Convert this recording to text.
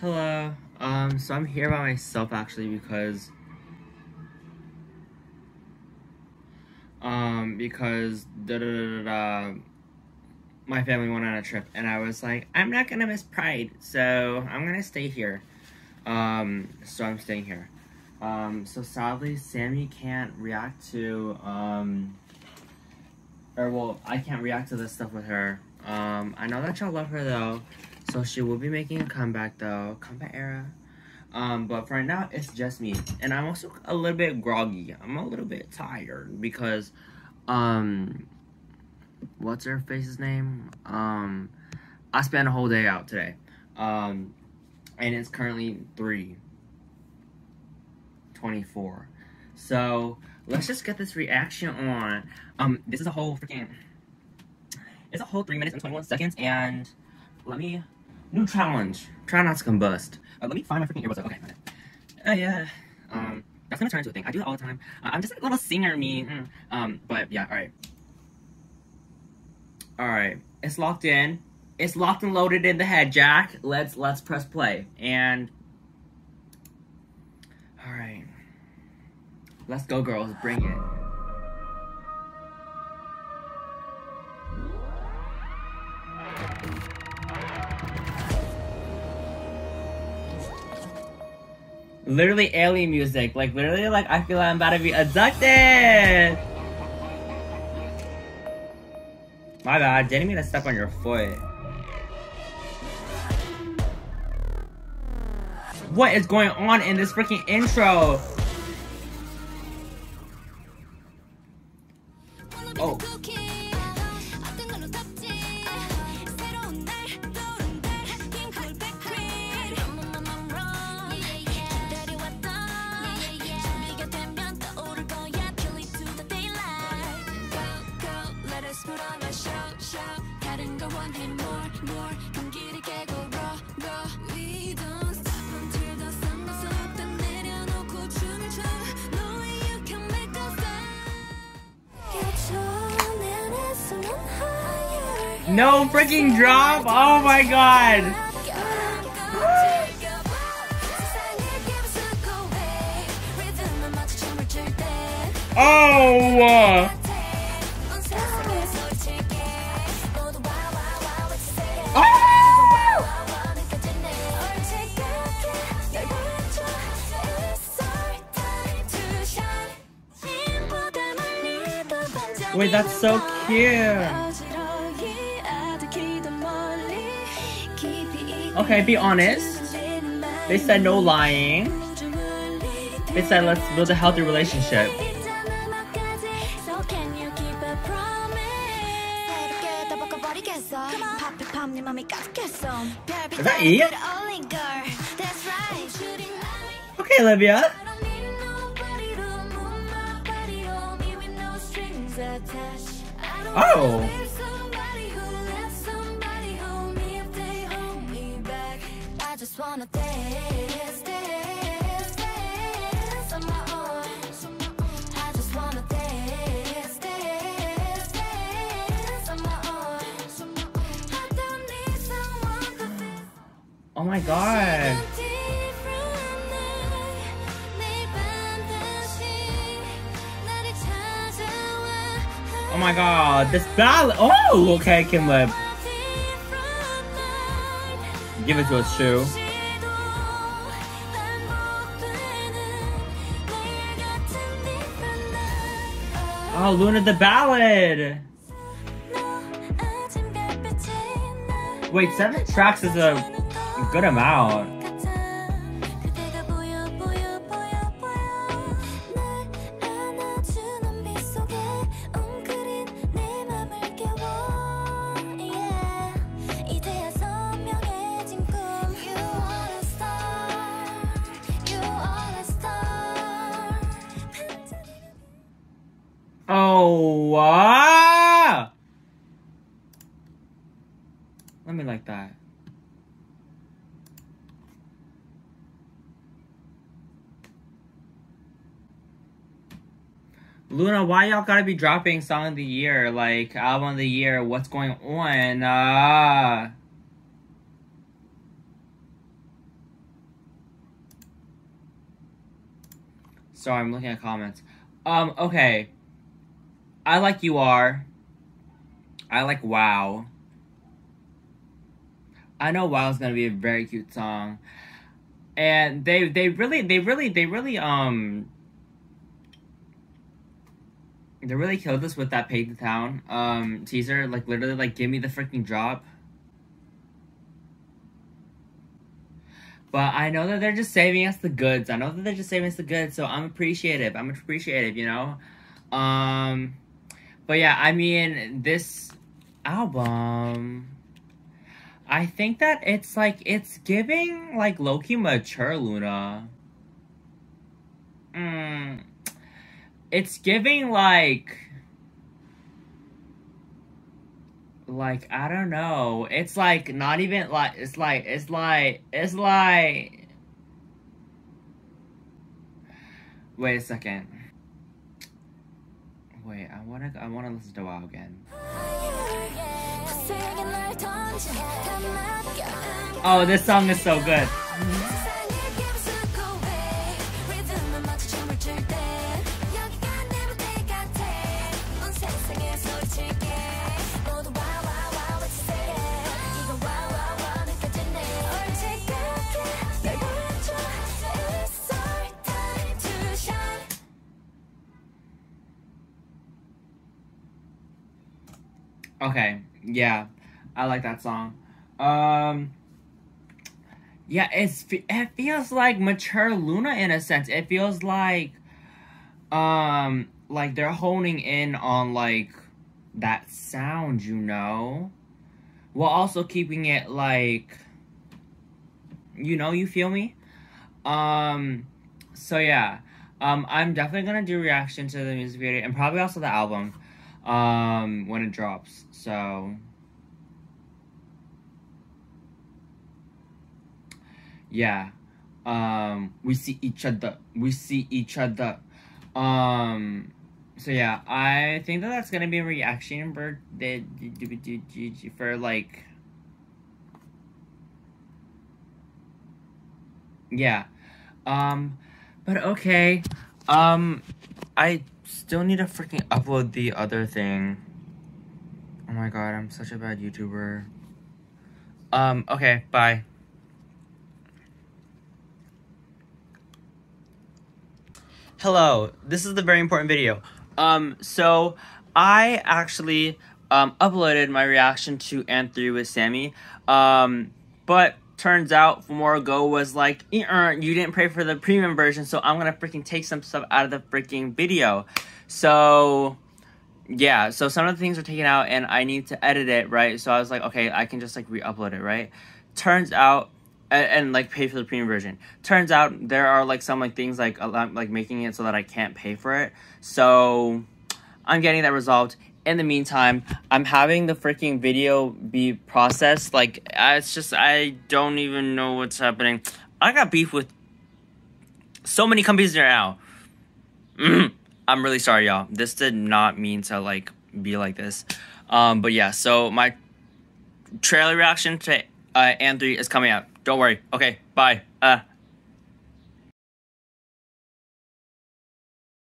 Hello. Um, so I'm here by myself actually because um because da da da da my family went on a trip and I was like, I'm not gonna miss Pride, so I'm gonna stay here. Um, so I'm staying here. Um, so sadly, Sammy can't react to um, or well, I can't react to this stuff with her. Um, I know that y'all love her though, so she will be making a comeback though, comeback era. Um, but for right now, it's just me, and I'm also a little bit groggy. I'm a little bit tired because, um, what's her face's name? Um, I spent a whole day out today, um, and it's currently three twenty-four. So let's just get this reaction on. Um, this is a whole freaking. It's a whole three minutes and twenty-one seconds, and let me new challenge. Try not to combust. Uh, let me find my freaking earbuds. Okay. Oh uh, yeah. Um, that's gonna turn into a thing. I do that all the time. Uh, I'm just a little singer, me. Mm. Um, but yeah. All right. All right. It's locked in. It's locked and loaded in the head, Jack. Let's let's press play and. All right. Let's go, girls. Bring it. Literally alien music. Like, literally, like, I feel like I'm about to be abducted! My bad, didn't mean to step on your foot. What is going on in this freaking intro? No freaking drop! Oh my god! Oh! oh uh, Wait, that's so cute. Okay, be honest. They said no lying. They said let's build a healthy relationship. Is that E? Okay, Olivia. Feel. Oh my god. Oh my god, this ballad. Oh, okay, Kim Lip. Give it to us, Chuu. Oh, LOONA the Ballad! Wait, seven tracks is a good amount. Let me like that. LOONA, why y'all gotta be dropping song of the year, like album of the year? What's going on? Uh... Sorry, I'm looking at comments. Um, okay. I like you are. I like wow. I know is gonna be a very cute song. And they they really they really they really um they really killed us with that Paint the Town um teaser. Like literally like give me the freaking drop. But I know that they're just saving us the goods. I know that they're just saving us the goods, so I'm appreciative. I'm appreciative, you know? Um but yeah, I mean this album I think that it's like it's giving like Loki mature LOONA. Mm, it's giving like like I don't know. It's like not even like it's like it's like it's like Wait a second. Wait, I wanna I wanna listen to WoW again. Oh, this song is so good. Okay, yeah, I like that song. Um, yeah, it's it feels like mature LOONA in a sense. It feels like, um, like they're honing in on like that sound, you know, while also keeping it like, you know, you feel me. Um, so yeah, um, I'm definitely gonna do reaction to the music video and probably also the album um, when it drops. So, yeah. Um, we see each other. We see each other. Um, so yeah, I think that that's gonna be a reaction for for like. Yeah. Um, but okay. Um, I still need to freaking upload the other thing. Oh my god, I'm such a bad YouTuber. Um, okay, bye. Hello, this is the very important video. Um, so I actually um uploaded my reaction to AND3 with Sammy. Um, but turns out more Go was like, eh, uh, you didn't pay for the premium version, so I'm gonna freaking take some stuff out of the freaking video. So yeah, so some of the things are taken out and I need to edit it, right? So I was like, okay, I can just like re-upload it, right? Turns out and, and, like pay for the premium version. Turns out there are like some like things like like making it so that I can't pay for it. So I'm getting that resolved in the meantime, I'm having the freaking video be processed. Like, it's just, I don't even know what's happening. I got beef with so many companies now. I'm really sorry, y'all. This did not mean to, like, be like this. Um, but yeah, so my trailer reaction to uh, AND3 is coming out. Don't worry. Okay, bye. Uh.